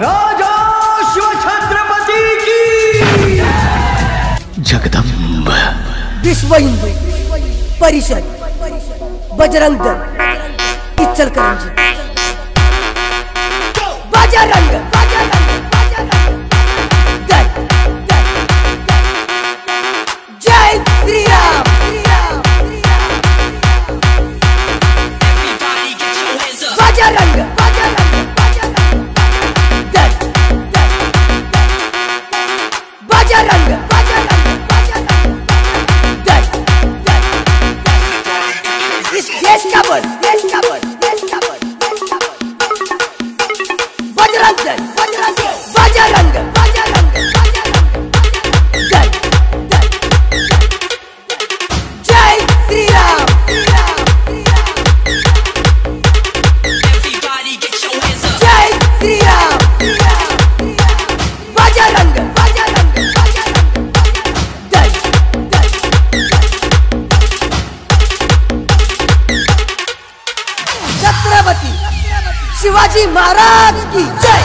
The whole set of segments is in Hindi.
राजा शिव छत्रपति की। जगदम्ब। विश्व Hindu Parishad Bajrang Dal इचल Karanji Bajrang Yes, come on. Yes. Shivaji Maharaj की जय।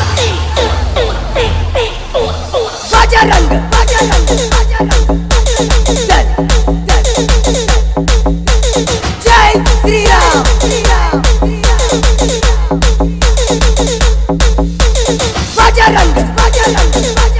बजरंग बजरंग जय श्री राम बजरंग बजरंग